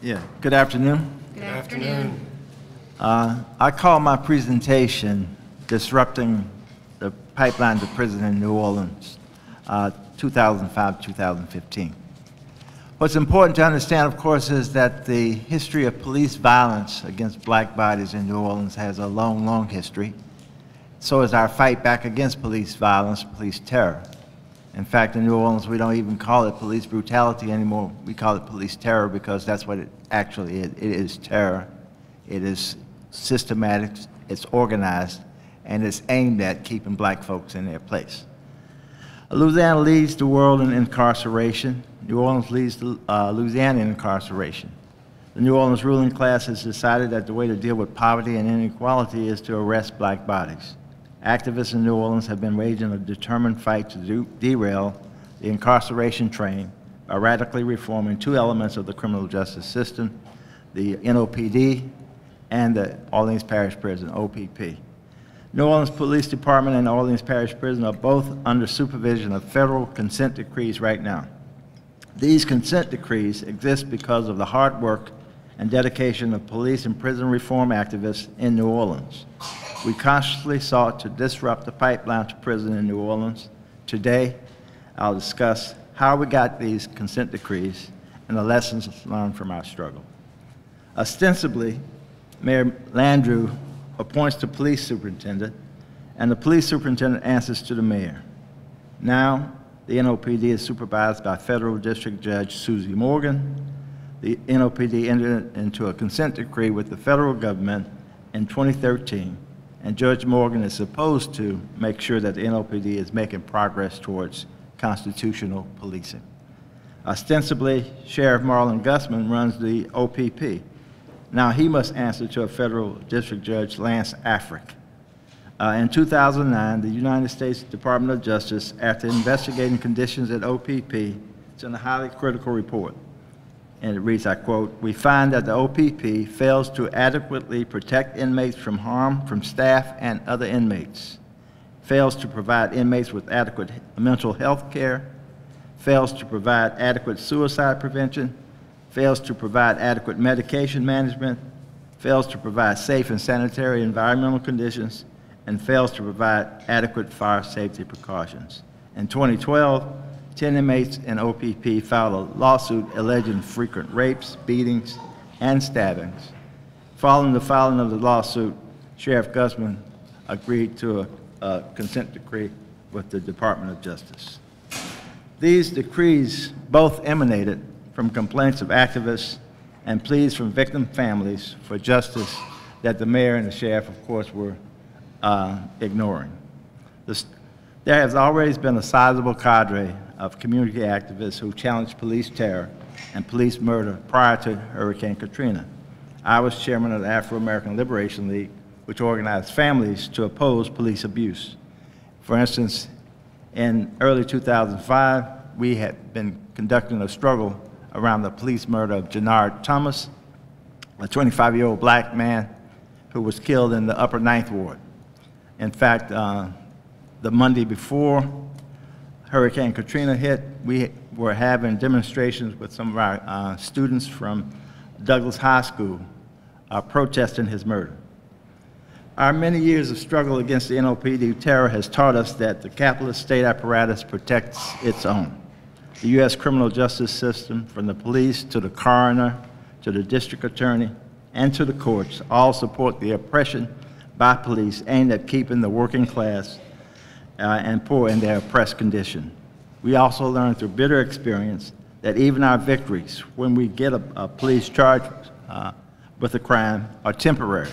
Yeah, good afternoon. Good afternoon. Uh, I call my presentation Disrupting the Pipeline to Prison in New Orleans, uh, 2005-2015. What's important to understand, of course, is that the history of police violence against black bodies in New Orleans has a long, long history. So is our fight back against police violence, police terror. In fact, in New Orleans, we don't even call it police brutality anymore. We call it police terror because that's what it actually is. It is terror. It is systematic, it's organized, and it's aimed at keeping black folks in their place. Louisiana leads the world in incarceration. New Orleans leads the, uh, Louisiana in incarceration. The New Orleans ruling class has decided that the way to deal with poverty and inequality is to arrest black bodies. Activists in New Orleans have been waging a determined fight to derail the incarceration train by radically reforming two elements of the criminal justice system, the NOPD and the Orleans Parish Prison, OPP. New Orleans Police Department and Orleans Parish Prison are both under supervision of federal consent decrees right now. These consent decrees exist because of the hard work and dedication of police and prison reform activists in New Orleans. We consciously sought to disrupt the pipeline to prison in New Orleans. Today, I'll discuss how we got these consent decrees and the lessons learned from our struggle. Ostensibly, Mayor Landrieu appoints the police superintendent, and the police superintendent answers to the mayor. Now, the NOPD is supervised by Federal District Judge Susie Morgan. The NOPD entered into a consent decree with the federal government in 2013, and Judge Morgan is supposed to make sure that the NOPD is making progress towards constitutional policing. Ostensibly, Sheriff Marlon Gusman runs the OPP. Now he must answer to a federal district judge, Lance Africk. Uh, in 2009, the United States Department of Justice, after investigating conditions at OPP, sent a highly critical report. And it reads, I quote, We find that the OPP fails to adequately protect inmates from harm from staff and other inmates, fails to provide inmates with adequate mental health care, fails to provide adequate suicide prevention, fails to provide adequate medication management, fails to provide safe and sanitary environmental conditions, and fails to provide adequate fire safety precautions. In 2012, 10 inmates in OPP filed a lawsuit alleging frequent rapes, beatings, and stabbings. Following the filing of the lawsuit, Sheriff Gusman agreed to a, a consent decree with the Department of Justice. These decrees both emanated from complaints of activists and pleas from victim families for justice that the mayor and the sheriff, of course, were uh, ignoring. There has always been a sizable cadre of community activists who challenged police terror and police murder prior to Hurricane Katrina. I was chairman of the Afro-American Liberation League, which organized families to oppose police abuse. For instance, in early 2005, we had been conducting a struggle around the police murder of Jannard Thomas, a 25-year-old black man who was killed in the Upper Ninth Ward. In fact, uh, the Monday before Hurricane Katrina hit, we were having demonstrations with some of our uh, students from Douglass High School uh, protesting his murder. Our many years of struggle against the NOPD terror has taught us that the capitalist state apparatus protects its own the U.S. criminal justice system, from the police to the coroner to the district attorney and to the courts, all support the oppression by police aimed at keeping the working class uh, and poor in their oppressed condition. We also learn through bitter experience that even our victories, when we get a, a police charge uh, with a crime, are temporary.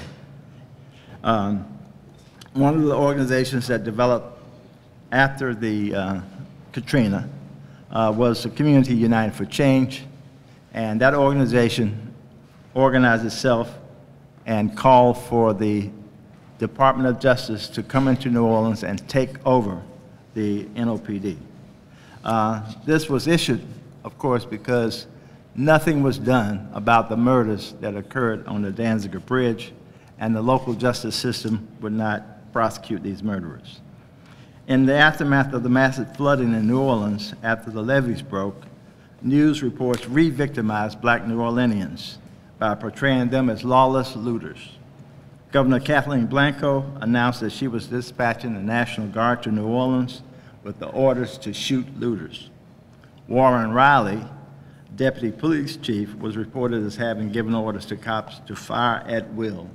Um, one of the organizations that developed after the uh, Katrina uh, was the Community United for Change, and that organization organized itself and called for the Department of Justice to come into New Orleans and take over the NOPD. Uh, this was issued, of course, because nothing was done about the murders that occurred on the Danziger Bridge, and the local justice system would not prosecute these murderers. In the aftermath of the massive flooding in New Orleans after the levees broke, news reports re-victimized black New Orleanians by portraying them as lawless looters. Governor Kathleen Blanco announced that she was dispatching the National Guard to New Orleans with the orders to shoot looters. Warren Riley, deputy police chief, was reported as having given orders to cops to fire at will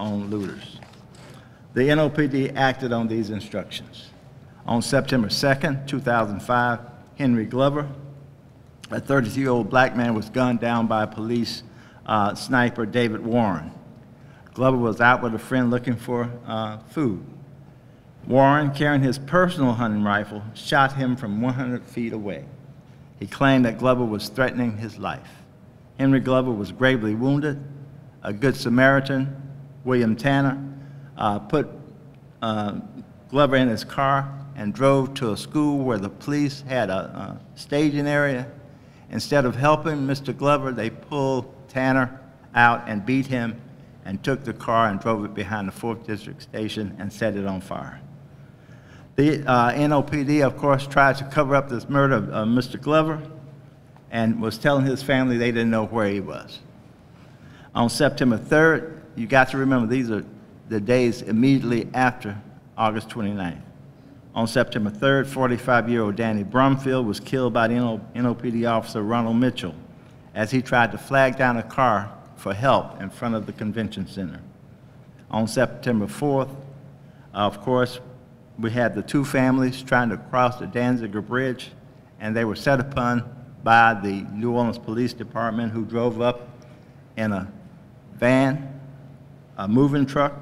on looters. The NOPD acted on these instructions. On September 2nd, 2005, Henry Glover, a 32-year-old black man, was gunned down by police uh, sniper David Warren. Glover was out with a friend looking for uh, food. Warren, carrying his personal hunting rifle, shot him from 100 feet away. He claimed that Glover was threatening his life. Henry Glover was gravely wounded. A good Samaritan, William Tanner, uh, put uh, Glover in his car and drove to a school where the police had a, a staging area. Instead of helping Mr. Glover, they pulled Tanner out and beat him and took the car and drove it behind the 4th District Station and set it on fire. The uh, NOPD, of course, tried to cover up this murder of uh, Mr. Glover and was telling his family they didn't know where he was. On September 3rd, you got to remember these are the days immediately after August 29th. On September 3rd, 45-year-old Danny Brumfield was killed by the NOPD officer Ronald Mitchell as he tried to flag down a car for help in front of the convention center. On September 4th, uh, of course, we had the two families trying to cross the Danziger Bridge, and they were set upon by the New Orleans Police Department who drove up in a van, a moving truck,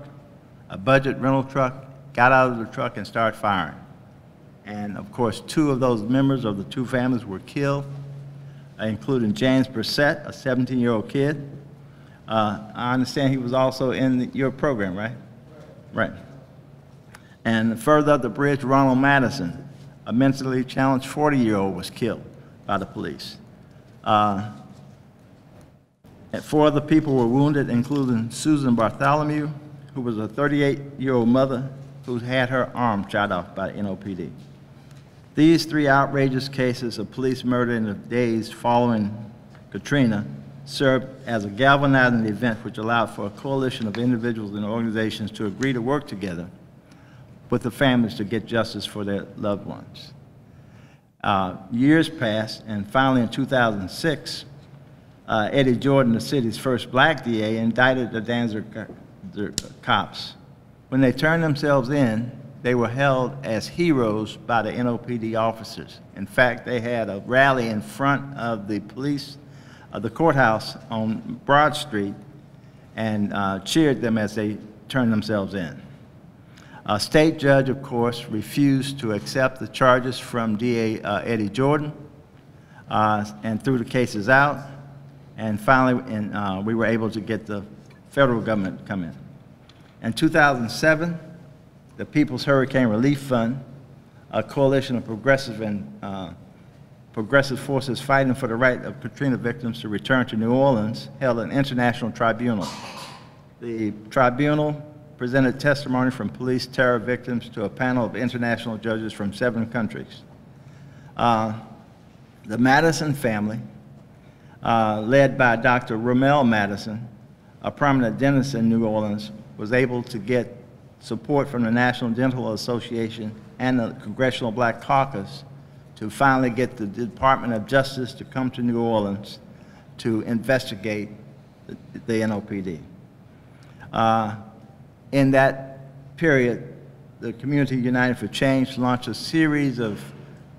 a budget rental truck, got out of the truck and started firing. And of course, two of those members of the two families were killed, including James Brissett, a 17-year-old kid, uh, I understand he was also in the, your program, right? Right. And further up the bridge, Ronald Madison, a mentally challenged 40-year-old, was killed by the police. Uh, four other people were wounded, including Susan Bartholomew, who was a 38-year-old mother who had her arm shot off by NOPD. These three outrageous cases of police murder in the days following Katrina served as a galvanizing event which allowed for a coalition of individuals and organizations to agree to work together with the families to get justice for their loved ones. Uh, years passed, and finally in 2006, uh, Eddie Jordan, the city's first black DA, indicted the Danziger cops. When they turned themselves in, they were held as heroes by the NOPD officers. In fact, they had a rally in front of the police uh, the courthouse on Broad Street and uh, cheered them as they turned themselves in. A state judge, of course, refused to accept the charges from DA uh, Eddie Jordan uh, and threw the cases out. And finally, in, uh, we were able to get the federal government to come in. In 2007, the People's Hurricane Relief Fund, a coalition of progressive and uh, progressive forces fighting for the right of Katrina victims to return to New Orleans held an international tribunal. The tribunal presented testimony from police terror victims to a panel of international judges from seven countries. Uh, the Madison family, uh, led by Dr. Rommel Madison, a prominent dentist in New Orleans, was able to get support from the National Dental Association and the Congressional Black Caucus to finally get the Department of Justice to come to New Orleans to investigate the, the NOPD. Uh, in that period, the Community United for Change launched a series of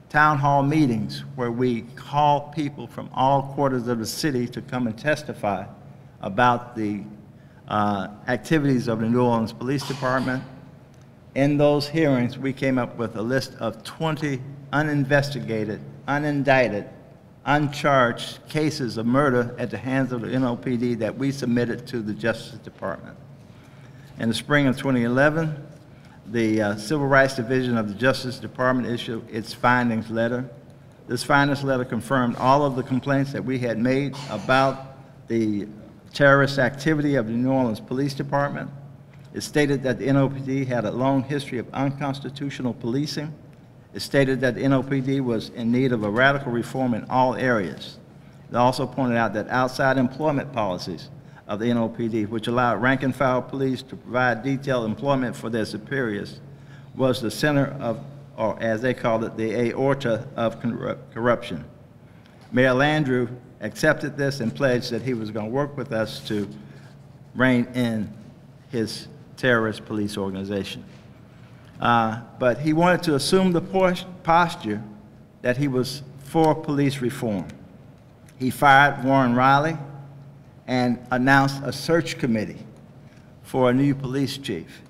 town hall meetings where we call people from all quarters of the city to come and testify about the uh, activities of the New Orleans Police Department. In those hearings, we came up with a list of 20 uninvestigated, unindicted, uncharged cases of murder at the hands of the NOPD that we submitted to the Justice Department. In the spring of 2011, the uh, Civil Rights Division of the Justice Department issued its findings letter. This findings letter confirmed all of the complaints that we had made about the terrorist activity of the New Orleans Police Department. It stated that the NOPD had a long history of unconstitutional policing, It stated that the NOPD was in need of a radical reform in all areas. It also pointed out that outside employment policies of the NOPD, which allowed rank and file police to provide detailed employment for their superiors, was the center of, or as they called it, the aorta of corruption. Mayor Landrieu accepted this and pledged that he was going to work with us to rein in his terrorist police organization. Uh, But he wanted to assume the posture that he was for police reform. He fired Warren Riley and announced a search committee for a new police chief.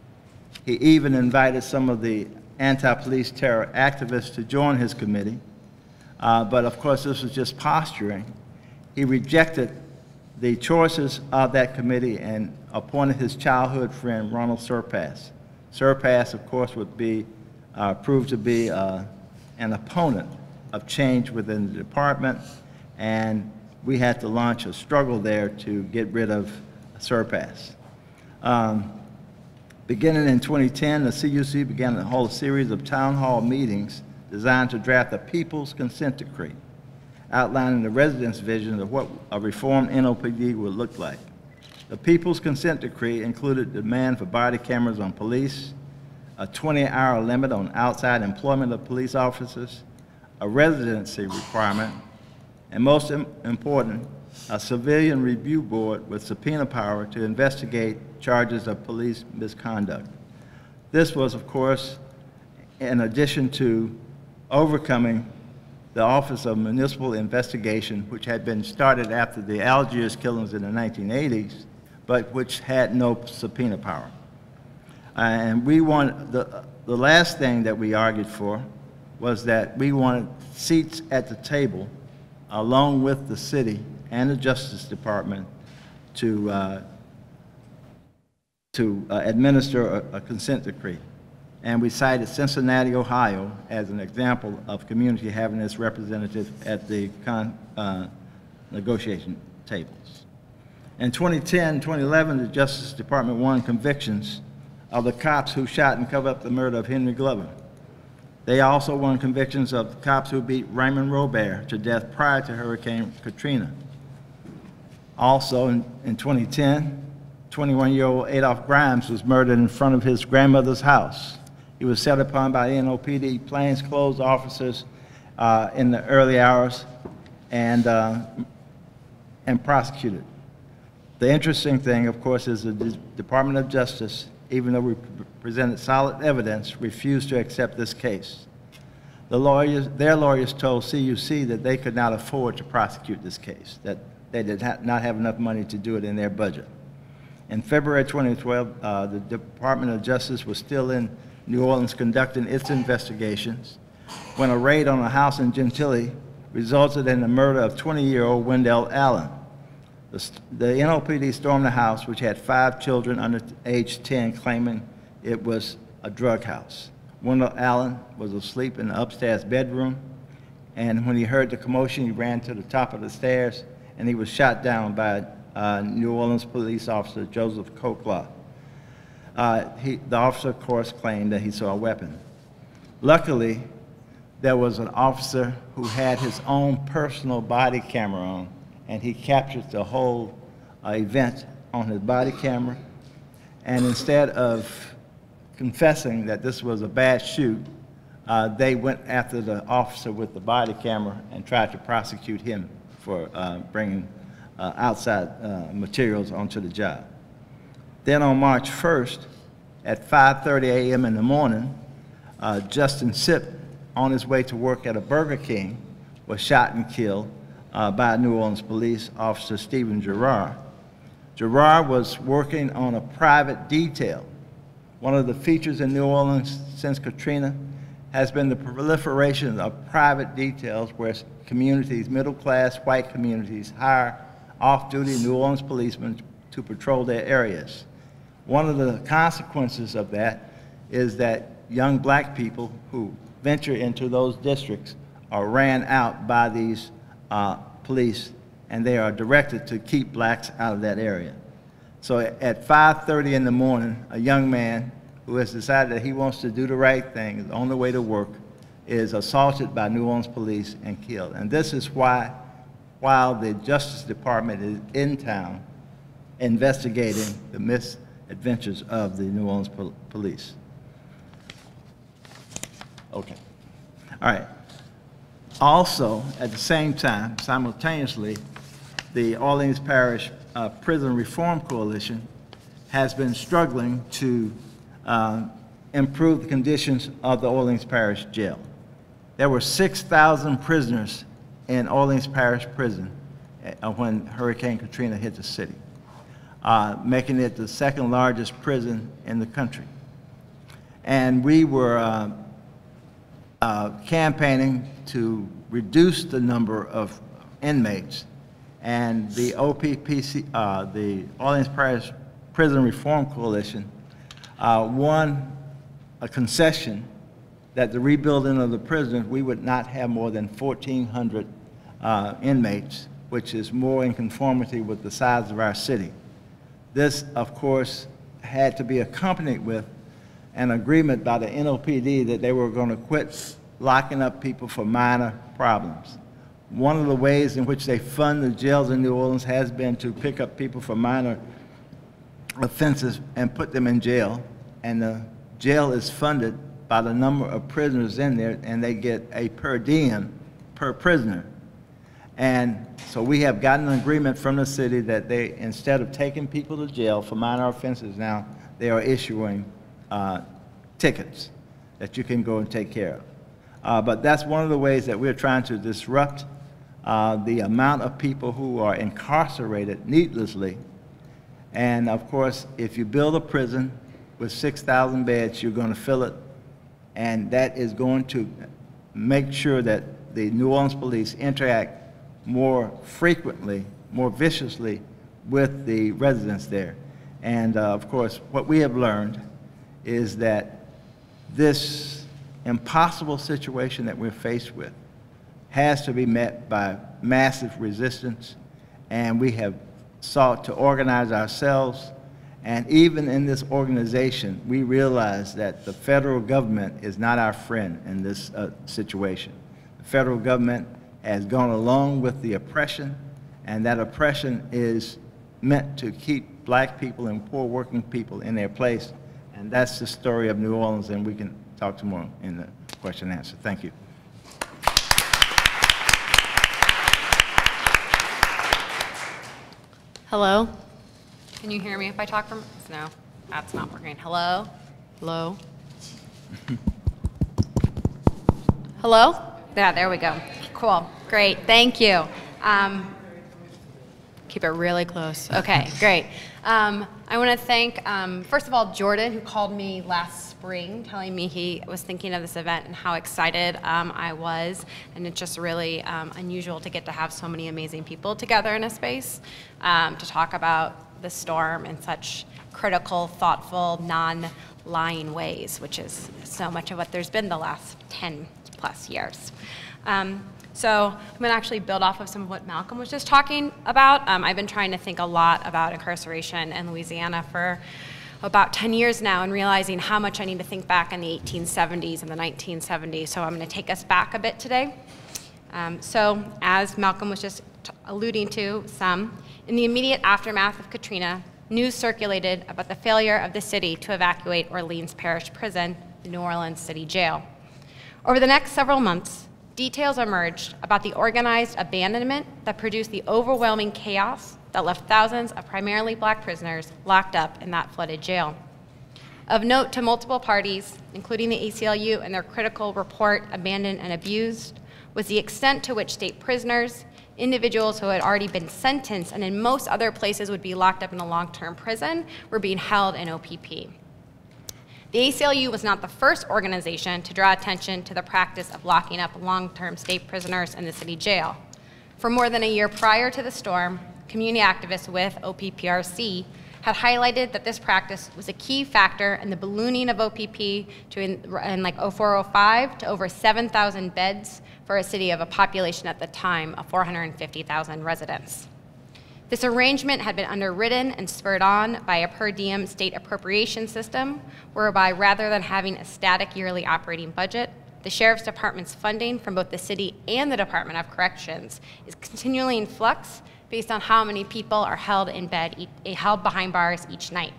He even invited some of the anti-police terror activists to join his committee. Uh, But of course, this was just posturing. He rejected the choices of that committee and appointed his childhood friend, Ronal Serpas. Serpas, of course, would be, uh, proved to be uh, an opponent of change within the department, and we had to launch a struggle there to get rid of Serpas. Um, Beginning in 2010, the CUC began to hold a series of town hall meetings designed to draft a people's consent decree, outlining the residents' vision of what a reformed NOPD would look like. The people's consent decree included demand for body cameras on police, a 20-hour limit on outside employment of police officers, a residency requirement, and most im- important, a civilian review board with subpoena power to investigate charges of police misconduct. This was, of course, in addition to overcoming the Office of Municipal Investigation, which had been started after the Algiers killings in the 1980s, but which had no subpoena power. And we want, the, the last thing that we argued for was that we wanted seats at the table along with the city and the Justice Department to, uh, to uh, administer a, a consent decree. And we cited Cincinnati, Ohio as an example of community having its representative at the con, uh, negotiation tables. In 2010, 2011, the Justice Department won convictions of the cops who shot and covered up the murder of Henry Glover. They also won convictions of the cops who beat Raymond Robair to death prior to Hurricane Katrina. Also, in, in 2010, 21-year-old Adolph Grimes was murdered in front of his grandmother's house. He was set upon by NOPD plainclothes officers uh, in the early hours and, uh, and prosecuted. The interesting thing, of course, is the D- Department of Justice, even though we pre- presented solid evidence, refused to accept this case. The lawyers, their lawyers told CUC that they could not afford to prosecute this case, that they did ha- not have enough money to do it in their budget. In February 2012, uh, the Department of Justice was still in New Orleans conducting its investigations when a raid on a house in Gentilly resulted in the murder of 20-year-old Wendell Allen. The the NOPD stormed the house, which had five children under age 10, claiming it was a drug house. Wendell Allen was asleep in the upstairs bedroom, and when he heard the commotion, he ran to the top of the stairs, and he was shot down by uh, New Orleans police officer Joseph Colclough. Uh, he, the officer, of course, claimed that he saw a weapon. Luckily, there was an officer who had his own personal body camera on, and he captured the whole uh, event on his body camera. And instead of confessing that this was a bad shoot, uh, they went after the officer with the body camera and tried to prosecute him for uh, bringing uh, outside uh, materials onto the job. Then on March 1st, at 5:30 a.m. in the morning, uh, Justin Sipp, on his way to work at a Burger King, was shot and killed uh, by New Orleans police officer Stephen Gerard. Gerard was working on a private detail. One of the features in New Orleans since Katrina has been the proliferation of private details where communities, middle-class white communities, hire off-duty New Orleans policemen to patrol their areas. One of the consequences of that is that young black people who venture into those districts are ran out by these uh, police, and they are directed to keep blacks out of that area. So at 5:30 in the morning, a young man who has decided that he wants to do the right thing is on the way to work is assaulted by New Orleans police and killed. And this is why, while the Justice Department is in town investigating the misadventures of the New Orleans pol- police. Okay. All right. Also, at the same time, simultaneously, the Orleans Parish uh, Prison Reform Coalition has been struggling to uh, improve the conditions of the Orleans Parish Jail. There were 6,000 prisoners in Orleans Parish Prison uh, when Hurricane Katrina hit the city, uh, making it the second largest prison in the country. And we were uh, uh, campaigning to reduce the number of inmates. And the OPPC, uh, the Orleans Parish Prison Reform Coalition, uh, won a concession that the rebuilding of the prisons, we would not have more than 1,400 uh, inmates, which is more in conformity with the size of our city. This, of course, had to be accompanied with an agreement by the NOPD that they were going to quit locking up people for minor problems. One of the ways in which they fund the jails in New Orleans has been to pick up people for minor offenses and put them in jail. And the jail is funded by the number of prisoners in there, and they get a per diem per prisoner. And so we have gotten an agreement from the city that they, instead of taking people to jail for minor offenses now, they are issuing uh, tickets that you can go and take care of. Uh, but that's one of the ways that we're trying to disrupt uh, the amount of people who are incarcerated needlessly. And of course, if you build a prison with 6,000 beds, you're going to fill it. And that is going to make sure that the New Orleans police interact more frequently, more viciously with the residents there. And uh, of course, what we have learned is that this impossible situation that we're faced with has to be met by massive resistance, and we have sought to organize ourselves. And even in this organization, we realize that the federal government is not our friend in this uh, situation. The federal government has gone along with the oppression, and that oppression is meant to keep black people and poor working people in their place. And that's the story of New Orleans, and we can talk tomorrow in the question and answer. Thank you. Hello? Can you hear me if I talk from, no, that's not working. Hello? Hello? Hello? Yeah, there we go. Cool, great, thank you. Um, Keep it really close. Okay, great. Um, I want to thank, um, first of all, Jordan, who called me last spring telling me he was thinking of this event and how excited um, I was. And it's just really um, unusual to get to have so many amazing people together in a space um, to talk about the storm in such critical, thoughtful, non lying ways, which is so much of what there's been the last 10 plus years. Um, so I'm going to actually build off of some of what Malcolm was just talking about. Um, I've been trying to think a lot about incarceration in Louisiana for about 10 years now and realizing how much I need to think back in the 1870s and the 1970s. So I'm going to take us back a bit today. Um, so as Malcolm was just alluding to some, in the immediate aftermath of Katrina, news circulated about the failure of the city to evacuate Orleans Parish Prison, the New Orleans City Jail. Over the next several months, details emerged about the organized abandonment that produced the overwhelming chaos that left thousands of primarily black prisoners locked up in that flooded jail. Of note to multiple parties, including the ACLU and their critical report, Abandoned and Abused, was the extent to which state prisoners, individuals who had already been sentenced and in most other places would be locked up in a long-term prison, were being held in OPP. The ACLU was not the first organization to draw attention to the practice of locking up long-term state prisoners in the city jail. For more than a year prior to the storm, community activists with OPPRC had highlighted that this practice was a key factor in the ballooning of OPP to in, in like 0405 to over 7,000 beds for a city of a population at the time of 450,000 residents. This arrangement had been underwritten and spurred on by a per diem state appropriation system, whereby rather than having a static yearly operating budget, the Sheriff's Department's funding from both the city and the Department of Corrections is continually in flux based on how many people are held in bed, eh, held behind bars each night.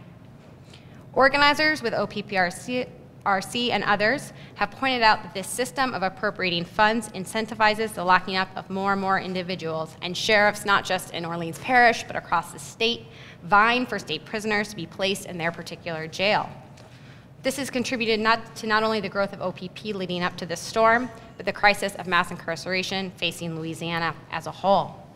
Organizers with OPPRC RC and others have pointed out that this system of appropriating funds incentivizes the locking up of more and more individuals, and sheriffs, not just in Orleans Parish, but across the state, vying for state prisoners to be placed in their particular jail. This has contributed not to not only the growth of OPP leading up to this storm, but the crisis of mass incarceration facing Louisiana as a whole.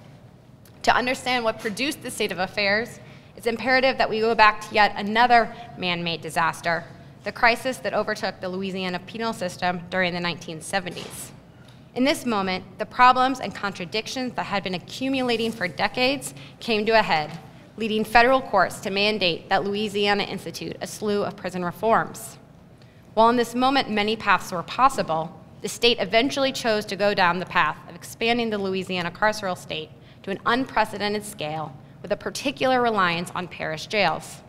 To understand what produced this state of affairs, it's imperative that we go back to yet another man-made disaster, the crisis that overtook the Louisiana penal system during the 1970s. In this moment, the problems and contradictions that had been accumulating for decades came to a head, leading federal courts to mandate that Louisiana institute a slew of prison reforms. While in this moment many paths were possible, the state eventually chose to go down the path of expanding the Louisiana carceral state to an unprecedented scale with a particular reliance on parish jails.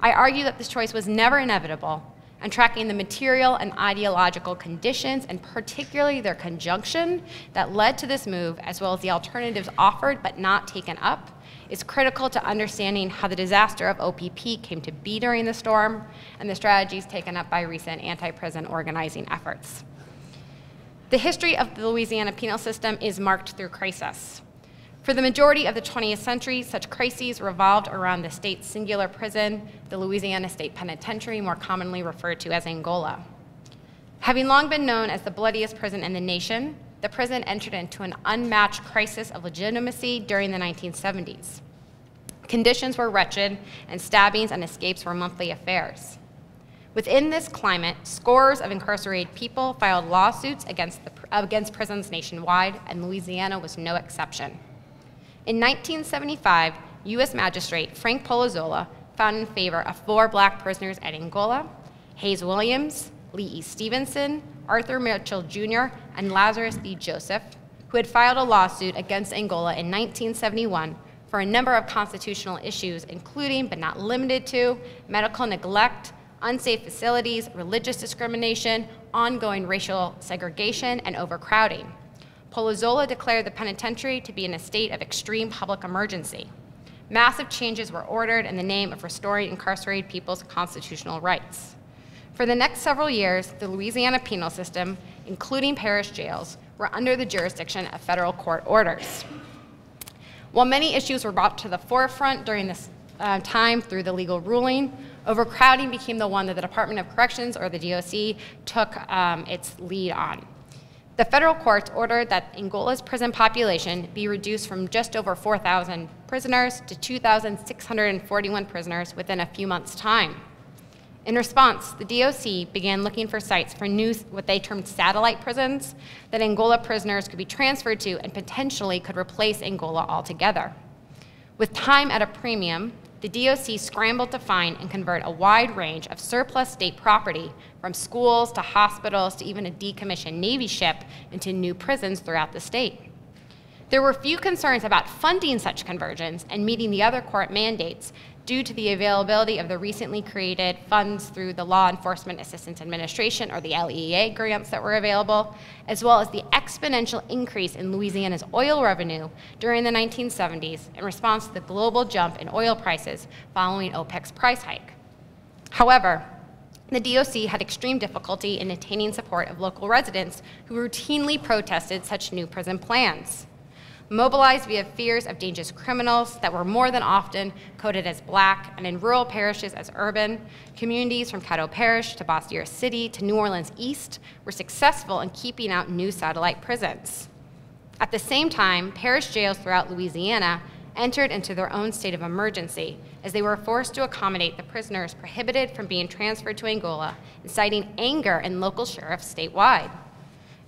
I argue that this choice was never inevitable, and tracking the material and ideological conditions, and particularly their conjunction that led to this move, as well as the alternatives offered but not taken up, is critical to understanding how the disaster of OPP came to be during the storm and the strategies taken up by recent anti-prison organizing efforts. The history of the Louisiana penal system is marked through crisis. For the majority of the 20th century, such crises revolved around the state's singular prison, the Louisiana State Penitentiary, more commonly referred to as Angola. Having long been known as the bloodiest prison in the nation, the prison entered into an unmatched crisis of legitimacy during the 1970s. Conditions were wretched, and stabbings and escapes were monthly affairs. Within this climate, scores of incarcerated people filed lawsuits against, the, against prisons nationwide, and Louisiana was no exception. In 1975, U.S. Magistrate Frank Polozola found in favor of four black prisoners at Angola, Hayes Williams, Lee E. Stevenson, Arthur Mitchell Jr., and Lazarus B. Joseph, who had filed a lawsuit against Angola in 1971 for a number of constitutional issues, including but not limited to medical neglect, unsafe facilities, religious discrimination, ongoing racial segregation, and overcrowding. Polozola declared the penitentiary to be in a state of extreme public emergency. Massive changes were ordered in the name of restoring incarcerated people's constitutional rights. For the next several years, the Louisiana penal system, including parish jails, were under the jurisdiction of federal court orders. While many issues were brought to the forefront during this uh, time through the legal ruling, overcrowding became the one that the Department of Corrections, or the DOC, took um, its lead on. The federal courts ordered that Angola's prison population be reduced from just over 4,000 prisoners to 2,641 prisoners within a few months' time. In response, the DOC began looking for sites for new, what they termed satellite prisons, that Angola prisoners could be transferred to and potentially could replace Angola altogether. With time at a premium, the DOC scrambled to find and convert a wide range of surplus state property, from schools to hospitals to even a decommissioned Navy ship, into new prisons throughout the state. There were few concerns about funding such conversions and meeting the other court mandates due to the availability of the recently created funds through the Law Enforcement Assistance Administration, or the LEA grants that were available, as well as the exponential increase in Louisiana's oil revenue during the 1970s in response to the global jump in oil prices following OPEC's price hike. However, the DOC had extreme difficulty in attaining support of local residents who routinely protested such new prison plans mobilized via fears of dangerous criminals that were more than often coded as black, and in rural parishes as urban, communities from Caddo Parish to Bossier City to New Orleans East were successful in keeping out new satellite prisons. At the same time, parish jails throughout Louisiana entered into their own state of emergency as they were forced to accommodate the prisoners prohibited from being transferred to Angola, inciting anger in local sheriffs statewide.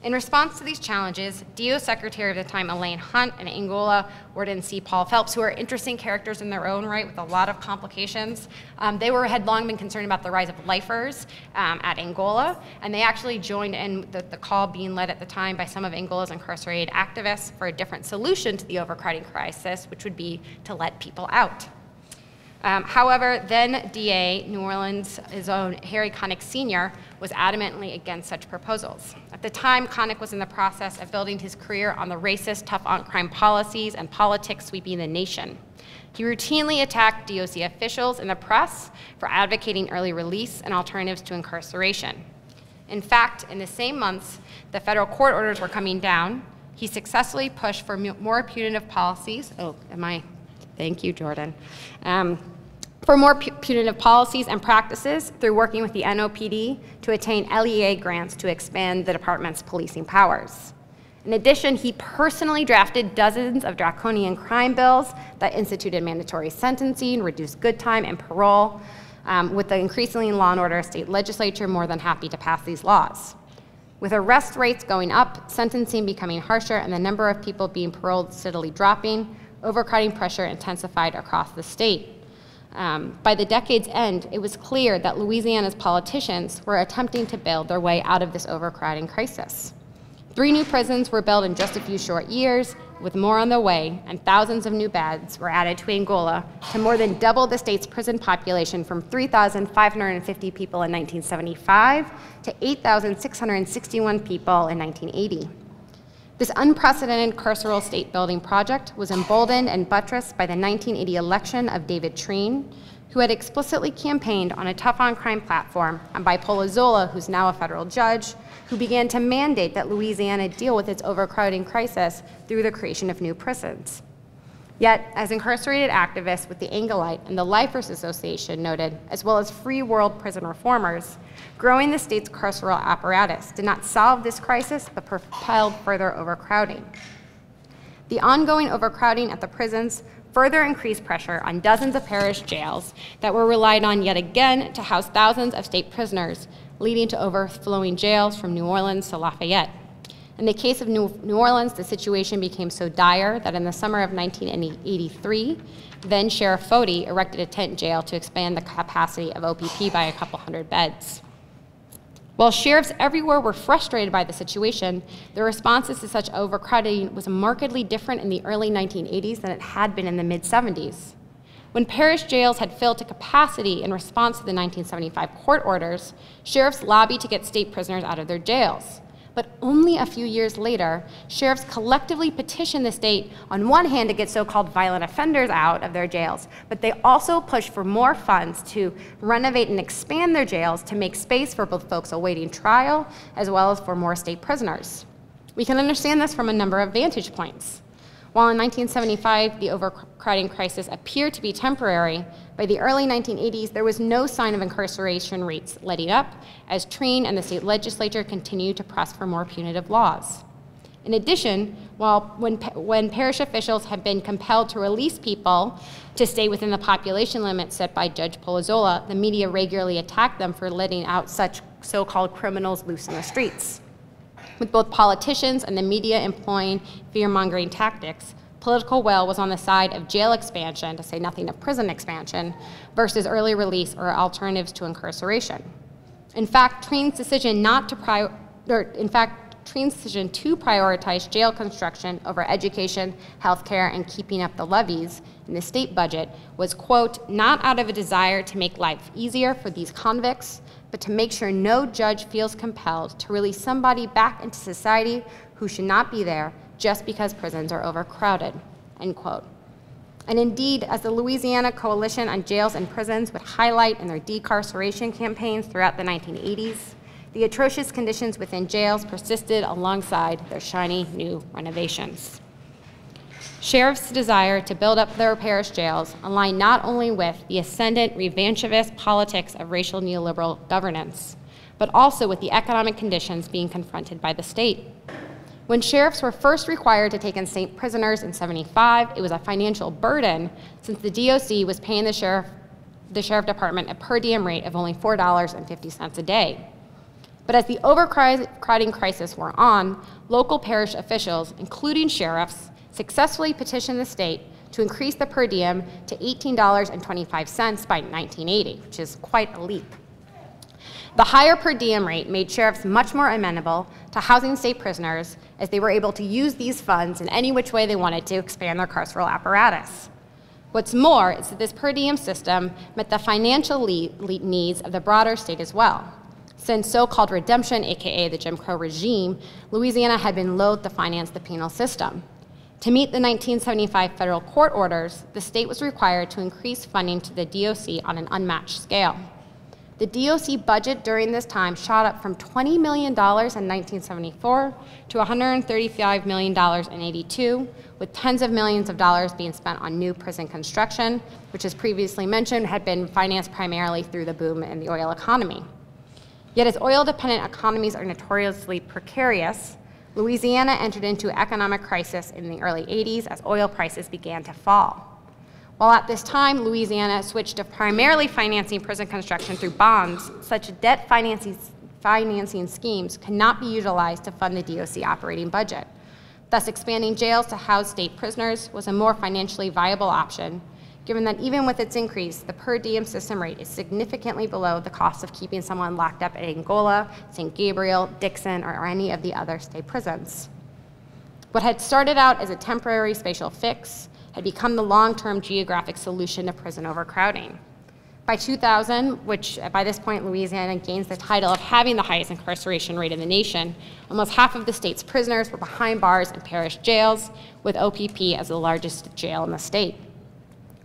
In response to these challenges, DO Secretary of the time Elayn Hunt and Angola Warden C. Paul Phelps, who are interesting characters in their own right with a lot of complications, um, they were, had long been concerned about the rise of lifers um, at Angola, and they actually joined in the, the call being led at the time by some of Angola's incarcerated activists for a different solution to the overcrowding crisis, which would be to let people out. Um, however, then DA New Orleans' own Harry Connick Sr. was adamantly against such proposals. At the time, Connick was in the process of building his career on the racist, tough on crime policies and politics sweeping the nation. He routinely attacked DOC officials in the press for advocating early release and alternatives to incarceration. In fact, in the same months the federal court orders were coming down, he successfully pushed for more punitive policies. Oh, am I? Thank you, Jordan. Um, for more punitive policies and practices through working with the NOPD to attain LEA grants to expand the department's policing powers. In addition, he personally drafted dozens of draconian crime bills that instituted mandatory sentencing, reduced good time, and parole, um, with the increasingly law and order state legislature more than happy to pass these laws. With arrest rates going up, sentencing becoming harsher, and the number of people being paroled steadily dropping, overcrowding pressure intensified across the state. Um, by the decade's end, it was clear that Louisiana's politicians were attempting to build their way out of this overcrowding crisis. Three new prisons were built in just a few short years, with more on the way, and thousands of new beds were added to Angola to more than double the state's prison population from 3,550 people in 1975 to 8,661 people in 1980. This unprecedented carceral state building project was emboldened and buttressed by the 1980 election of David Treen, who had explicitly campaigned on a tough on crime platform, and by Polozola, who's now a federal judge, who began to mandate that Louisiana deal with its overcrowding crisis through the creation of new prisons. Yet, as incarcerated activists with the Angolite and the Lifers Association noted, as well as free world prison reformers, growing the state's carceral apparatus did not solve this crisis, but propelled further overcrowding. The ongoing overcrowding at the prisons further increased pressure on dozens of parish jails that were relied on yet again to house thousands of state prisoners, leading to overflowing jails from New Orleans to Lafayette. In the case of New, Orleans, the situation became so dire that in the summer of 1983, then Sheriff Foti erected a tent jail to expand the capacity of OPP by a couple hundred beds. While sheriffs everywhere were frustrated by the situation, their responses to such overcrowding was markedly different in the early 1980s than it had been in the mid 70s. When parish jails had filled to capacity in response to the 1975 court orders, sheriffs lobbied to get state prisoners out of their jails. But only a few years later, sheriffs collectively petitioned the state, on one hand, to get so called violent offenders out of their jails, but they also pushed for more funds to renovate and expand their jails to make space for both folks awaiting trial as well as for more state prisoners. We can understand this from a number of vantage points. While in 1975 the overcrowding crisis appeared to be temporary, by the early 1980s there was no sign of incarceration rates letting up as Treen and the state legislature continued to press for more punitive laws. In addition, while when, when parish officials have been compelled to release people to stay within the population limits set by Judge Polozola, the media regularly attacked them for letting out such so-called criminals loose in the streets. With both politicians and the media employing fear-mongering tactics, political will was on the side of jail expansion, to say nothing of prison expansion, versus early release or alternatives to incarceration. In fact, Treen's decision not to prior, or in fact, Treen's decision to prioritize jail construction over education, healthcare, and keeping up the levees in the state budget was, quote, not out of a desire to make life easier for these convicts, but to make sure no judge feels compelled to release somebody back into society who should not be there just because prisons are overcrowded, end quote. And indeed, as the Louisiana Coalition on Jails and Prisons would highlight in their decarceration campaigns throughout the 1980s, the atrocious conditions within jails persisted alongside their shiny new renovations. Sheriffs' desire to build up their parish jails align not only with the ascendant revanchist politics of racial neoliberal governance, but also with the economic conditions being confronted by the state. When sheriffs were first required to take in state prisoners in 75, it was a financial burden since the DOC was paying the sheriff, the sheriff department a per diem rate of only $4.50 a day. But as the overcrowding crisis wore on, local parish officials, including sheriffs, successfully petitioned the state to increase the per diem to $18.25 by 1980, which is quite a leap. The higher per diem rate made sheriffs much more amenable to housing state prisoners as they were able to use these funds in any which way they wanted to expand their carceral apparatus. What's more is that this per diem system met the financial needs of the broader state as well. Since so called redemption, aka the Jim Crow regime, Louisiana had been loath to finance the penal system. To meet the 1975 federal court orders, the state was required to increase funding to the DOC on an unmatched scale. The DOC budget during this time shot up from $20 million in 1974 to $135 million in 82, with tens of millions of dollars being spent on new prison construction, which, as previously mentioned, had been financed primarily through the boom in the oil economy. Yet, as oil dependent economies are notoriously precarious, Louisiana entered into economic crisis in the early 80s as oil prices began to fall. While at this time, Louisiana switched to primarily financing prison construction through bonds, such debt financing, financing schemes cannot be utilized to fund the DOC operating budget. Thus, expanding jails to house state prisoners was a more financially viable option, given that even with its increase, the per diem system rate is significantly below the cost of keeping someone locked up at Angola, St. Gabriel, Dixon, or any of the other state prisons. What had started out as a temporary spatial fix had become the long-term geographic solution to prison overcrowding. By 2000, which uh, by this point Louisiana gains the title of having the highest incarceration rate in the nation, almost half of the state's prisoners were behind bars in parish jails, with OPP as the largest jail in the state.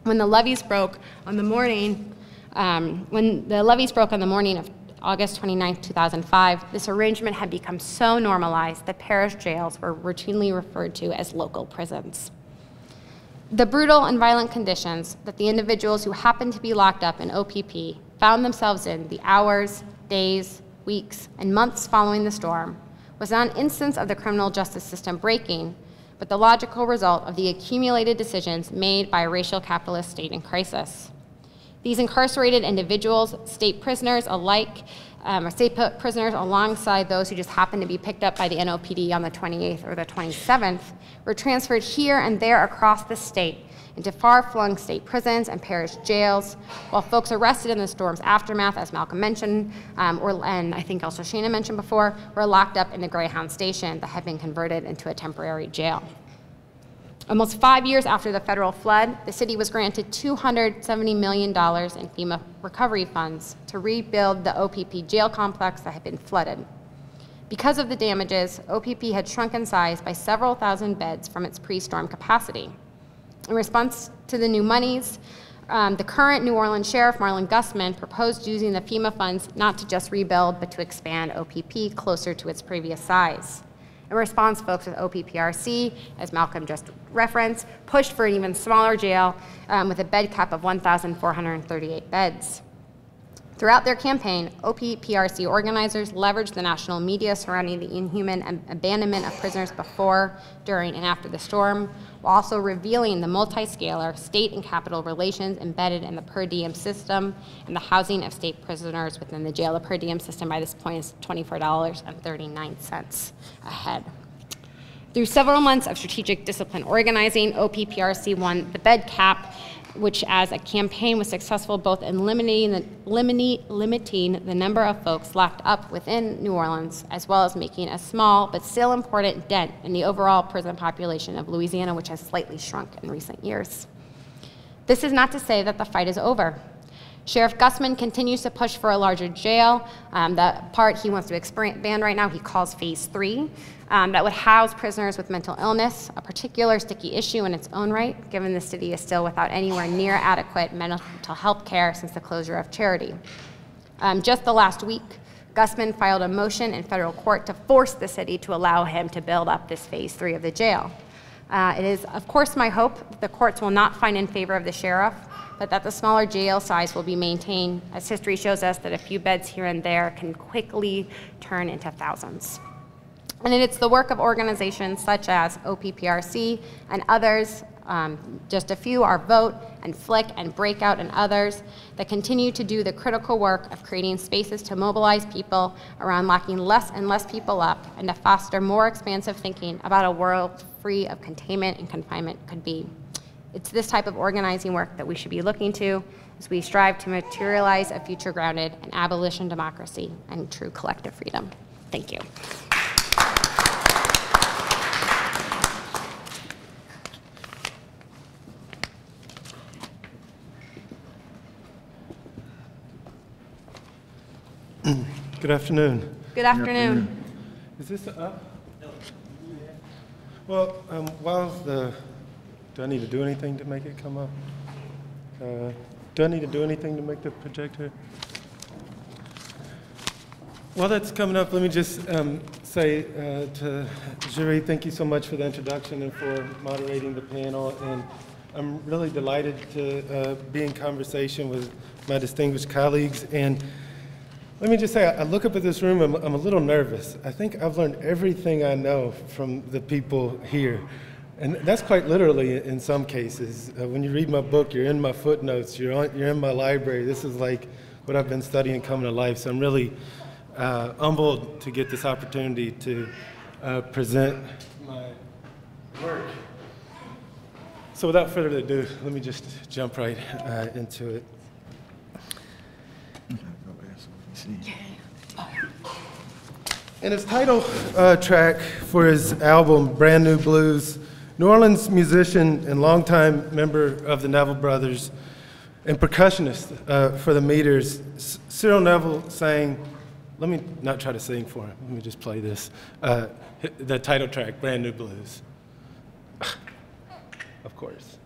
When the levees broke on the morning, um, when the levees broke on the morning of August 29, 2005, this arrangement had become so normalized that parish jails were routinely referred to as local prisons. The brutal and violent conditions that the individuals who happened to be locked up in OPP found themselves in the hours, days, weeks, and months following the storm was not an instance of the criminal justice system breaking, but the logical result of the accumulated decisions made by a racial capitalist state in crisis. These incarcerated individuals, state prisoners alike, um, or state prisoners alongside those who just happened to be picked up by the NOPD on the 28th or the 27th, were transferred here and there across the state into far-flung state prisons and parish jails, while folks arrested in the storm's aftermath, as Malcolm mentioned, um, or, and I think also Shana mentioned before, were locked up in the Greyhound station that had been converted into a temporary jail. Almost five years after the federal flood, the city was granted $270 million in FEMA recovery funds to rebuild the OPP jail complex that had been flooded. Because of the damages, OPP had shrunk in size by several thousand beds from its pre-storm capacity. In response to the new monies, um, the current New Orleans Sheriff, Marlin Gusman, proposed using the FEMA funds not to just rebuild, but to expand OPP closer to its previous size. In response, folks with OPPRC, as Malcolm just referenced, pushed for an even smaller jail um, with a bed cap of 1,438 beds. Throughout their campaign, OPPRC organizers leveraged the national media surrounding the inhuman abandonment of prisoners before, during, and after the storm, while also revealing the multi-scalar state and capital relations embedded in the per diem system and the housing of state prisoners within the jail. The per diem system by this point is $24.39 a head. Through several months of strategic discipline organizing, OPPRC won the bed cap which as a campaign was successful both in limiting the, limiting, limiting the number of folks locked up within New Orleans, as well as making a small but still important dent in the overall prison population of Louisiana, which has slightly shrunk in recent years. This is not to say that the fight is over. Sheriff Gusman continues to push for a larger jail. Um, the part he wants to expand right now, he calls phase three um, that would house prisoners with mental illness, a particular sticky issue in its own right, given the city is still without anywhere near adequate mental health care since the closure of Charity. Um, just the last week, Gusman filed a motion in federal court to force the city to allow him to build up this phase three of the jail. Uh, it is, of course, my hope that the courts will not find in favor of the sheriff, but that the smaller jail size will be maintained, as history shows us that a few beds here and there can quickly turn into thousands. And it's the work of organizations such as OPPRC and others, um, just a few are Vote and FFLIC and Breakout and others, that continue to do the critical work of creating spaces to mobilize people around locking less and less people up and to foster more expansive thinking about a world free of containment and confinement could be. It's this type of organizing work that we should be looking to as we strive to materialize a future grounded in abolition democracy and true collective freedom. Thank you. Good afternoon. Good afternoon. Is this up? No. Well, um, while the, do I need to do anything to make it come up? Uh, do I need to do anything to make the projector? While that's coming up, let me just um, say uh, to jury, thank you so much for the introduction and for moderating the panel. And I'm really delighted to uh, be in conversation with my distinguished colleagues. And let me just say, I look up at this room, I'm, I'm, a little nervous. I think I've learned everything I know from the people here. And that's quite literally in some cases. Uh, when you read my book, you're in my footnotes, you're, on, you're in my library. This is like what I've been studying coming to life. So I'm really uh, humbled to get this opportunity to uh, present my work. So without further ado, let me just jump right uh, into it. In his title uh, track for his album, Brand New Blues, New Orleans musician and longtime member of the Neville Brothers and percussionist uh, for the Meters, Cyril Neville sang, let me not try to sing for him, let me just play this, uh, the title track, Brand New Blues. of course.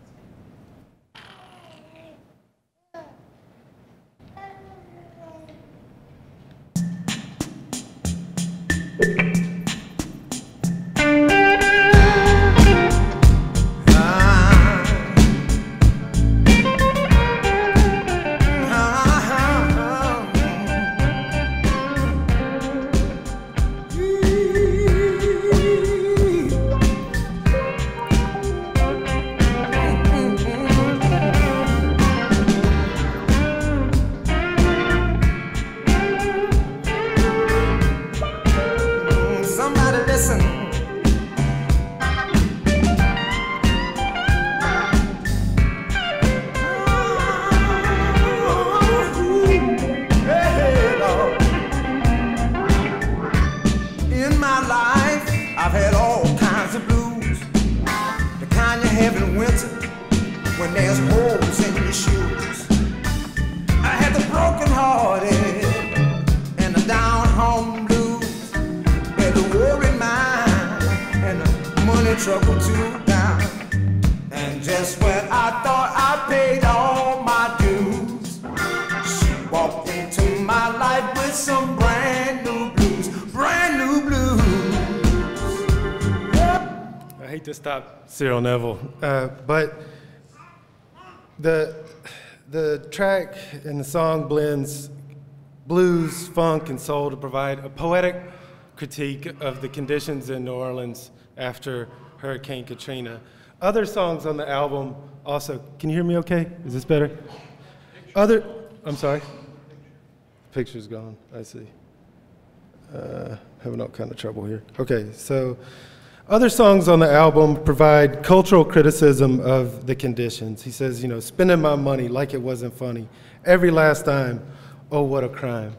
to Cyril Neville. Uh, but the, the track and the song blends blues, funk, and soul to provide a poetic critique of the conditions in New Orleans after Hurricane Katrina. Other songs on the album also, can you hear me okay? Is this better? Other, I'm sorry? Picture's gone, I see. Uh, having all kind of trouble here. Okay, so other songs on the album provide cultural criticism of the conditions. He says, you know, spending my money like it wasn't funny. Every last time, oh, what a crime.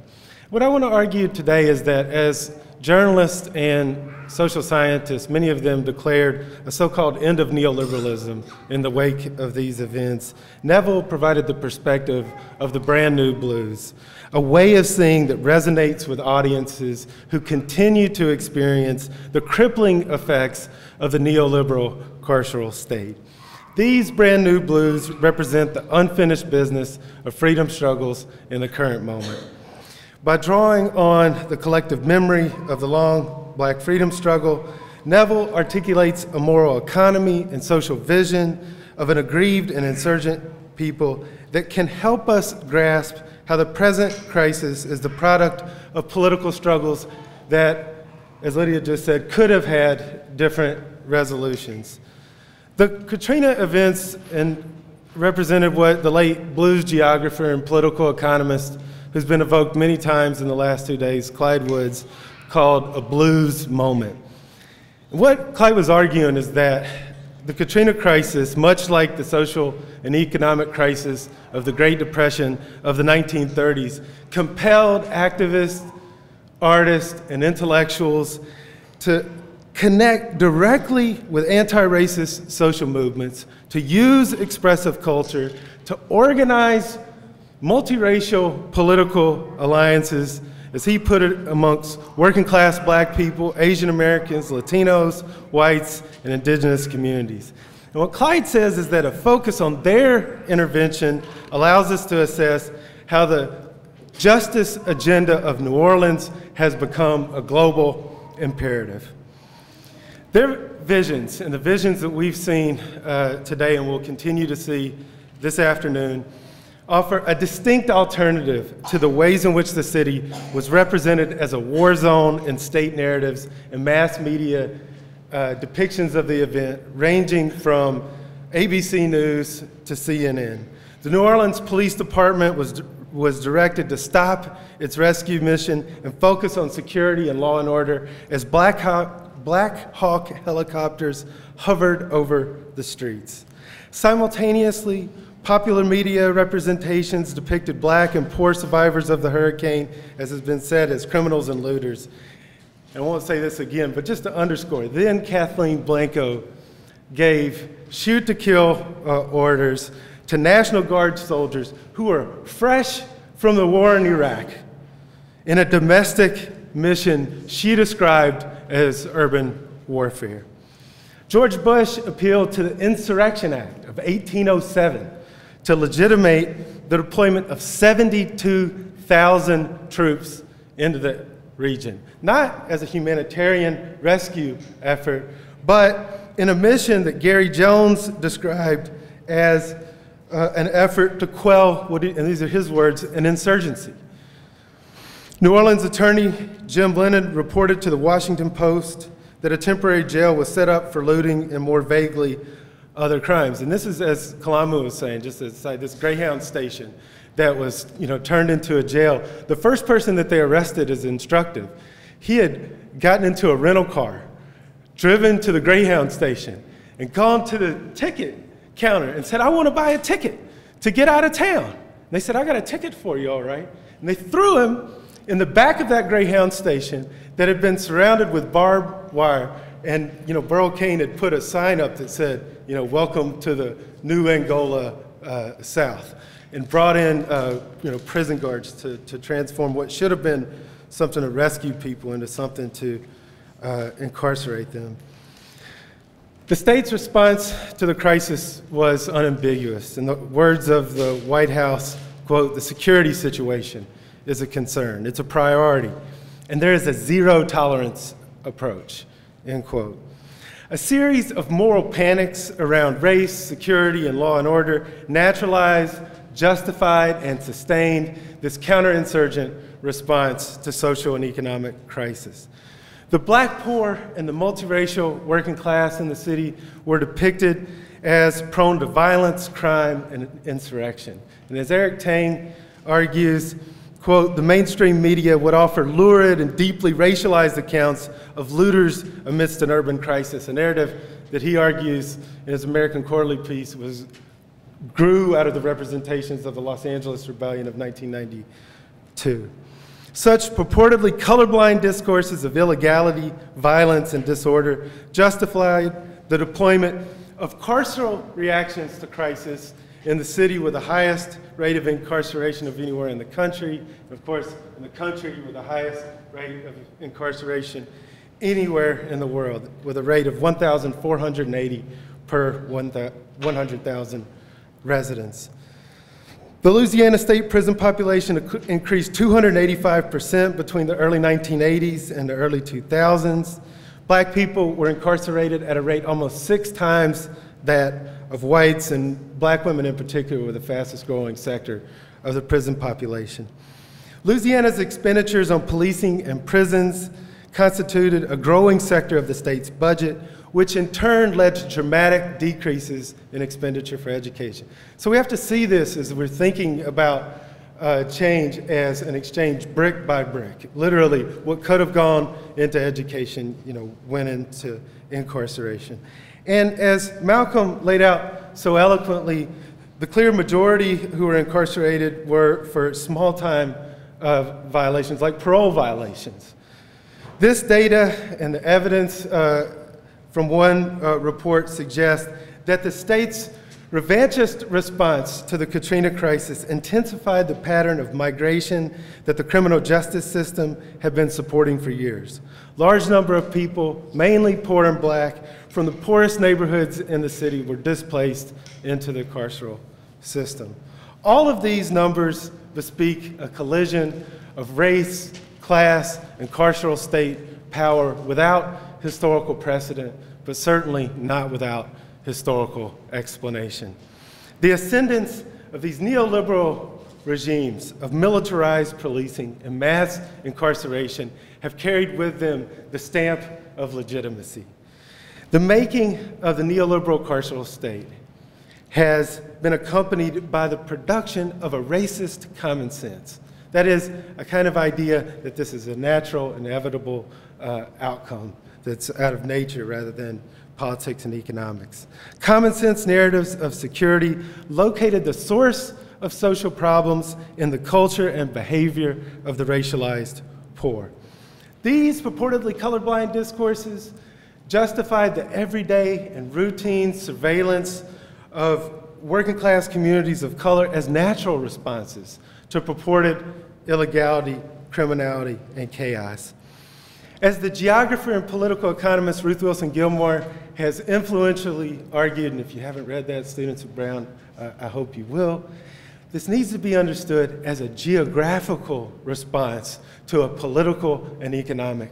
What I want to argue today is that as journalists and social scientists, many of them declared a so called end of neoliberalism in the wake of these events, Neville provided the perspective of the brand new blues, a way of seeing that resonates with audiences who continue to experience the crippling effects of the neoliberal carceral state. These brand new blues represent the unfinished business of freedom struggles in the current moment. By drawing on the collective memory of the long black freedom struggle, Neville articulates a moral economy and social vision of an aggrieved and insurgent people that can help us grasp how the present crisis is the product of political struggles that, as Lydia just said, could have had different resolutions. The Katrina events and represented what the late blues geographer and political economist, who's been evoked many times in the last two days, Clyde Woods, called a blues moment. What Clyde was arguing is that the Katrina crisis, much like the social and economic crisis of the Great Depression of the 1930s, compelled activists, artists, and intellectuals to connect directly with anti racist social movements, to use expressive culture, to organize multiracial political alliances, as he put it, amongst working class black people, Asian Americans, Latinos, whites, and indigenous communities. And what Clyde says is that a focus on their intervention allows us to assess how the justice agenda of New Orleans has become a global imperative. Their visions and the visions that we've seen uh, today and will continue to see this afternoon offer a distinct alternative to the ways in which the city was represented as a war zone in state narratives and mass media uh, depictions of the event, ranging from ABC News to CNN. The New Orleans Police Department was, was directed to stop its rescue mission and focus on security and law and order as Black Hawk, Black Hawk helicopters hovered over the streets. Simultaneously, Popular media representations depicted black and poor survivors of the hurricane, as has been said, as criminals and looters. And I won't say this again, but just to underscore, then Kathleen Blanco gave shoot to kill uh, orders to National Guard soldiers who were fresh from the war in Iraq in a domestic mission she described as urban warfare. George Bush appealed to the Insurrection Act of 1807 to legitimate the deployment of 72,000 troops into the region, not as a humanitarian rescue effort, but in a mission that Gary Jones described as uh, an effort to quell, what he, and these are his words, an insurgency. New Orleans attorney Jim Blennon reported to the Washington Post that a temporary jail was set up for looting and more vaguely other crimes. And this is, as Kalamu was saying, just aside, this Greyhound station that was, you know, turned into a jail. The first person that they arrested is instructive. He had gotten into a rental car, driven to the Greyhound station, and gone to the ticket counter and said, I want to buy a ticket to get out of town. And they said, I got a ticket for you, all right. And they threw him in the back of that Greyhound station that had been surrounded with barbed wire. And, you know, Burl Cain had put a sign up that said, you know, welcome to the new Angola uh, South, and brought in, uh, you know, prison guards to, to transform what should have been something to rescue people into something to uh, incarcerate them. The state's response to the crisis was unambiguous. In the words of the White House, quote, the security situation is a concern, it's a priority, and there is a zero tolerance approach, end quote. A series of moral panics around race, security, and law and order naturalized, justified, and sustained this counterinsurgent response to social and economic crisis. The black poor and the multiracial working class in the city were depicted as prone to violence, crime, and insurrection. And as Eric Tang argues, quote, the mainstream media would offer lurid and deeply racialized accounts of looters amidst an urban crisis, a narrative that he argues in his American Quarterly piece was grew out of the representations of the Los Angeles Rebellion of 1992. Such purportedly colorblind discourses of illegality, violence, and disorder justified the deployment of carceral reactions to crisis in the city with the highest rate of incarceration of anywhere in the country, and of course, in the country with the highest rate of incarceration anywhere in the world, with a rate of 1,480 per 100,000 residents. The Louisiana state prison population increased 285% between the early 1980s and the early 2000s. Black people were incarcerated at a rate almost six times that of whites, and black women in particular were the fastest growing sector of the prison population. Louisiana's expenditures on policing and prisons constituted a growing sector of the state's budget, which in turn led to dramatic decreases in expenditure for education. So we have to see this as we're thinking about uh, change as an exchange brick by brick. Literally, what could have gone into education, you know, went into incarceration. And as Malcolm laid out so eloquently, the clear majority who were incarcerated were for small time uh, violations like parole violations. This data and the evidence uh, from one uh, report suggests that the state's Revanchist response to the Katrina crisis intensified the pattern of migration that the criminal justice system had been supporting for years. Large number of people, mainly poor and black, from the poorest neighborhoods in the city were displaced into the carceral system. All of these numbers bespeak a collision of race, class, and carceral state power without historical precedent, but certainly not without historical explanation. The ascendance of these neoliberal regimes of militarized policing and mass incarceration have carried with them the stamp of legitimacy. The making of the neoliberal carceral state has been accompanied by the production of a racist common sense. That is, a kind of idea that this is a natural, inevitable uh, outcome that's out of nature rather than politics and economics. Common sense narratives of security located the source of social problems in the culture and behavior of the racialized poor. These purportedly colorblind discourses justified the everyday and routine surveillance of working class communities of color as natural responses to purported illegality, criminality, and chaos. As the geographer and political economist Ruth Wilson Gilmore has influentially argued, and if you haven't read that, students of Brown, uh, I hope you will, this needs to be understood as a geographical response to a political and economic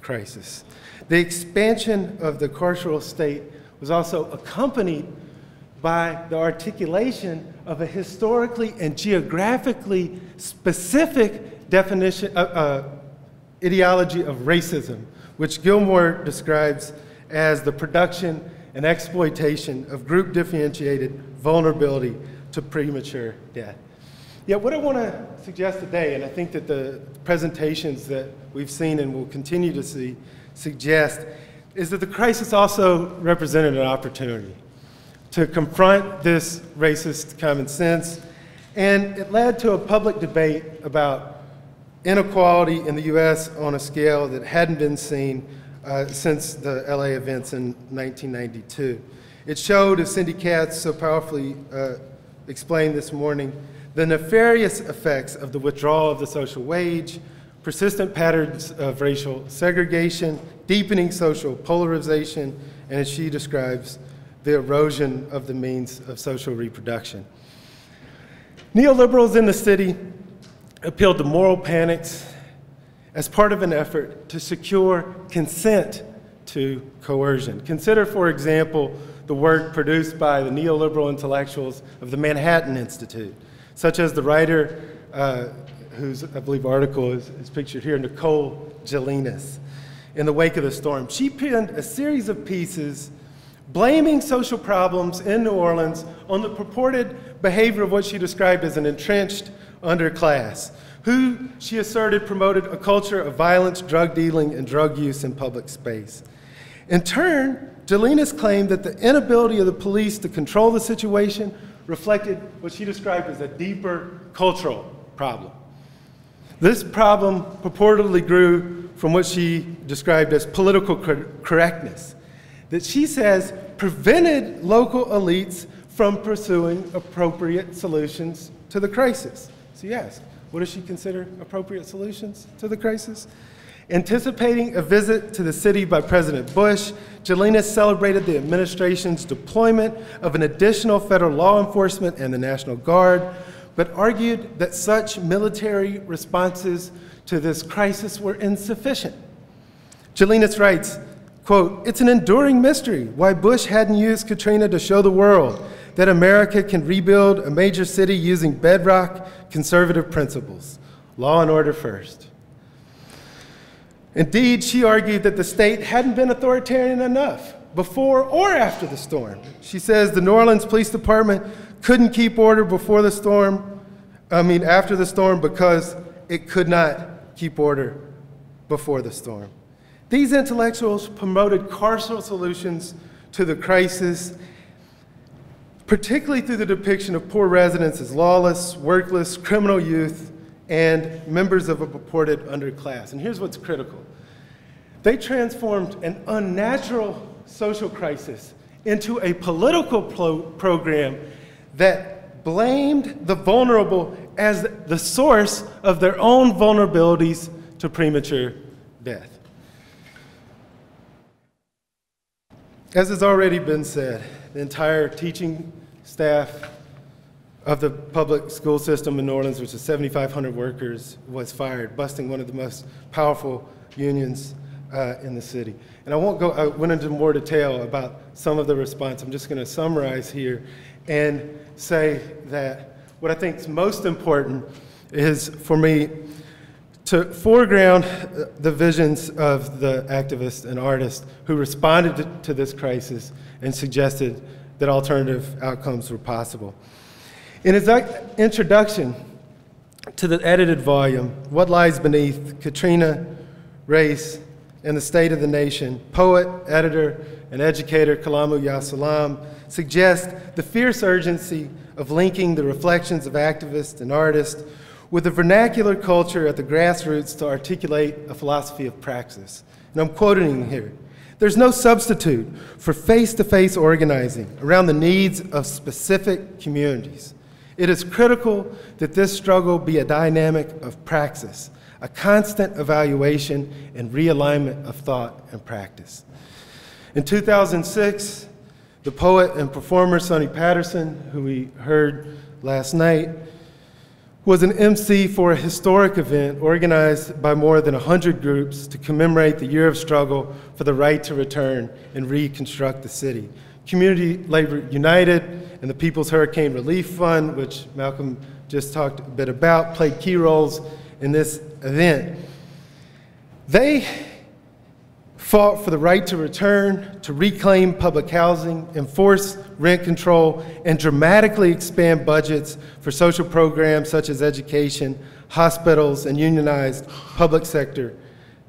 crisis. The expansion of the carceral state was also accompanied by the articulation of a historically and geographically specific definition, uh, uh, ideology of racism, which Gilmore describes as the production and exploitation of group differentiated vulnerability to premature death. Yet, what I want to suggest today, and I think that the presentations that we've seen and will continue to see suggest, is that the crisis also represented an opportunity to confront this racist common sense, and it led to a public debate about inequality in the US on a scale that hadn't been seen uh, since the LA events in 1992. It showed, as Cindy Katz so powerfully uh, explained this morning, the nefarious effects of the withdrawal of the social wage, persistent patterns of racial segregation, deepening social polarization, and as she describes, the erosion of the means of social reproduction. Neoliberals in the city appealed to moral panics as part of an effort to secure consent to coercion. Consider, for example, the work produced by the neoliberal intellectuals of the Manhattan Institute, such as the writer uh, whose, I believe, article is, is pictured here, Nicole Gelinas, in the wake of the storm. She penned a series of pieces blaming social problems in New Orleans on the purported behavior of what she described as an entrenched underclass who she asserted promoted a culture of violence, drug dealing, and drug use in public space. In turn, Gelinas claimed that the inability of the police to control the situation reflected what she described as a deeper cultural problem. This problem purportedly grew from what she described as political cor correctness, that she says prevented local elites from pursuing appropriate solutions to the crisis. So, yes, what does she consider appropriate solutions to the crisis? Anticipating a visit to the city by President Bush, Gelinas celebrated the administration's deployment of an additional federal law enforcement and the National Guard, but argued that such military responses to this crisis were insufficient. Gelinas writes, quote, it's an enduring mystery why Bush hadn't used Katrina to show the world that America can rebuild a major city using bedrock conservative principles law and order first. Indeed, she argued that the state hadn't been authoritarian enough before or after the storm. She says the New Orleans Police Department couldn't keep order before the storm, I mean, after the storm, because it could not keep order before the storm. These intellectuals promoted carceral solutions to the crisis particularly through the depiction of poor residents as lawless, workless, criminal youth, and members of a purported underclass. And here's what's critical they transformed an unnatural social crisis into a political pro- program that blamed the vulnerable as the source of their own vulnerabilities to premature death. As has already been said, the entire teaching staff of the public school system in New Orleans, which is 7,500 workers, was fired, busting one of the most powerful unions uh, in the city. And I won't go, I went into more detail about some of the response. I'm just going to summarize here and say that what I think is most important is for me to foreground uh, the visions of the activists and artists who responded to this crisis and suggested that alternative outcomes were possible. In his introduction to the edited volume, What Lies Beneath Katrina, Race, and the State of the Nation, poet, editor, and educator Kalamu ya Salaam suggests the fierce urgency of linking the reflections of activists and artists with the vernacular culture at the grassroots to articulate a philosophy of praxis. And I'm quoting here. There's no substitute for face to face organizing around the needs of specific communities. It is critical that this struggle be a dynamic of praxis, a constant evaluation and realignment of thought and practice. In 2006, the poet and performer Sunni Patterson, who we heard last night, was an MC for a historic event organized by more than 100 groups to commemorate the year of struggle for the right to return and reconstruct the city. Community Labor United and the People's Hurricane Relief Fund, which Malcolm just talked a bit about, played key roles in this event. They fought for the right to return, to reclaim public housing, enforce rent control, and dramatically expand budgets for social programs such as education, hospitals, and unionized public sector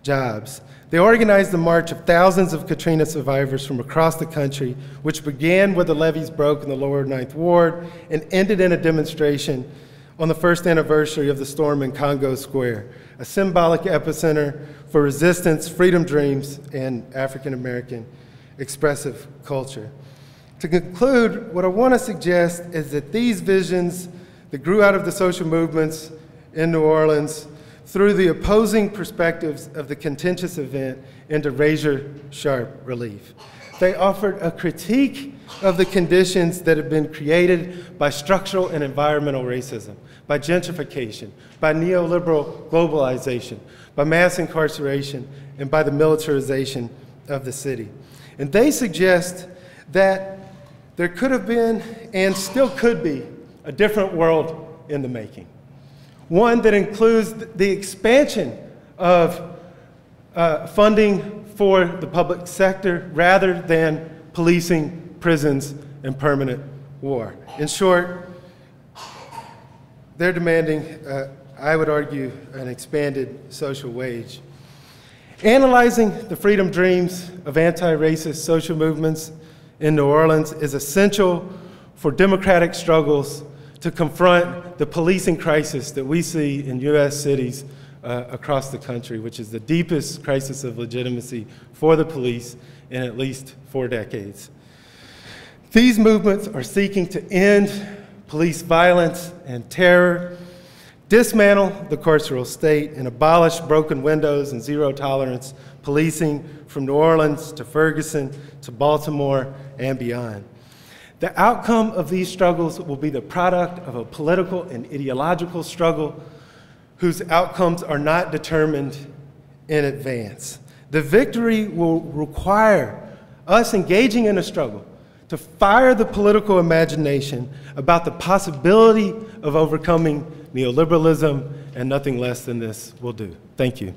jobs. They organized the march of thousands of Katrina survivors from across the country, which began where the levees broke in the lower Ninth Ward and ended in a demonstration on the first anniversary of the storm in Congo Square, a symbolic epicenter for resistance, freedom dreams, and African American expressive culture. To conclude, what I want to suggest is that these visions that grew out of the social movements in New Orleans through the opposing perspectives of the contentious event into razor sharp relief. They offered a critique of the conditions that have been created by structural and environmental racism, by gentrification, by neoliberal globalization, by mass incarceration, and by the militarization of the city. And they suggest that there could have been and still could be a different world in the making. One that includes the expansion of uh, funding for the public sector rather than policing prisons and permanent war. In short, they're demanding, uh, I would argue, an expanded social wage. Analyzing the freedom dreams of anti racist social movements in New Orleans is essential for democratic struggles to confront the policing crisis that we see in U.S. cities uh, across the country, which is the deepest crisis of legitimacy for the police in at least four decades. These movements are seeking to end police violence and terror, dismantle the carceral state, and abolish broken windows and zero tolerance policing from New Orleans to Ferguson to Baltimore and beyond. The outcome of these struggles will be the product of a political and ideological struggle whose outcomes are not determined in advance. The victory will require us engaging in a struggle to fire the political imagination about the possibility of overcoming neoliberalism, and nothing less than this will do. Thank you.